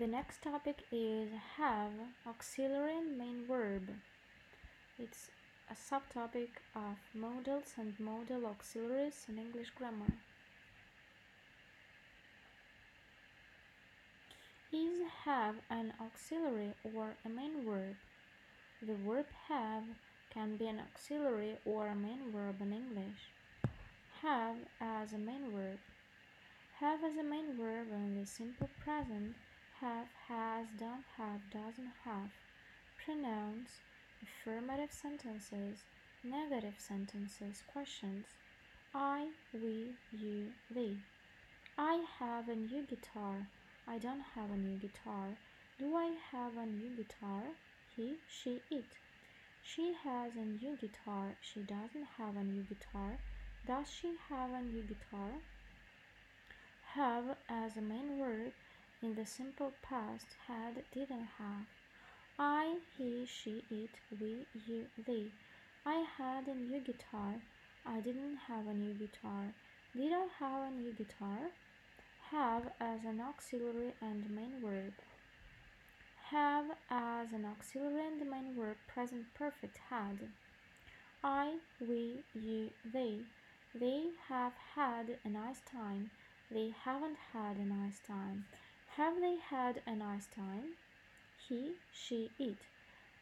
The next topic is have auxiliary main verb. It's a subtopic of modals and modal auxiliaries in English grammar. Is have an auxiliary or a main verb? The verb have can be an auxiliary or a main verb in English. Have as a main verb. Have as a main verb in the simple present have, has, don't have, doesn't have. Pronouns, affirmative sentences, negative sentences, questions. I, we, you, they. I have a new guitar. I don't have a new guitar. Do I have a new guitar? He, she, it. She has a new guitar. She doesn't have a new guitar. Does she have a new guitar? Have as a main word in the simple past had, didn't have. I, he, she, it, we, you, they. I had a new guitar. I didn't have a new guitar. Did I have a new guitar? Have as an auxiliary and main verb. Have as an auxiliary and main verb present perfect had. I, we, you, they. They have had a nice time. They haven't had a nice time. Have they had a nice time? He, she, it.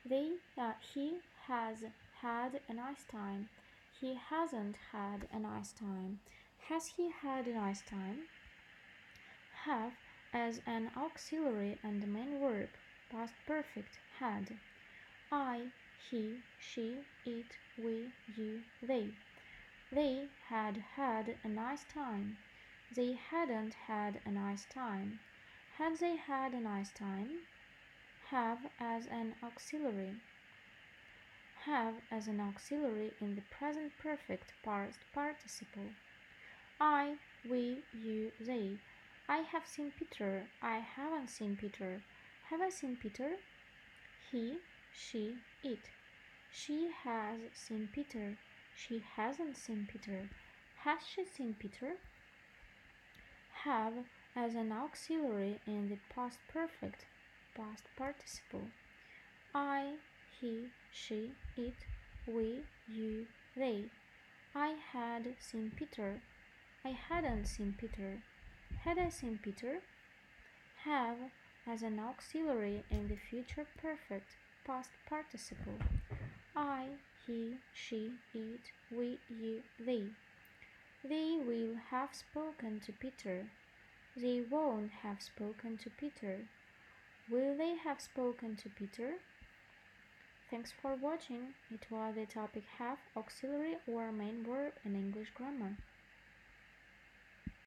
They, uh, he has had a nice time. He hasn't had a nice time. Has he had a nice time? Have as an auxiliary and main verb, past perfect, had. I, he, she, it, we, you, they. They had had a nice time. They hadn't had a nice time. Had they had a nice time? Have as an auxiliary. Have as an auxiliary in the present perfect past participle. I, we, you, they. I have seen Peter. I haven't seen Peter. Have I seen Peter? He, she, it. She has seen Peter. She hasn't seen Peter. Has she seen Peter? Have as an auxiliary in the past perfect past participle. I, he, she, it, we, you, they. I had seen Peter. I hadn't seen Peter. Had I seen Peter? Have as an auxiliary in the future perfect past participle. I, he, she, it, we, you, they. They will have spoken to Peter. They won't have spoken to Peter. Will they have spoken to Peter? Thanks for watching. It was the topic half auxiliary or main verb in English grammar.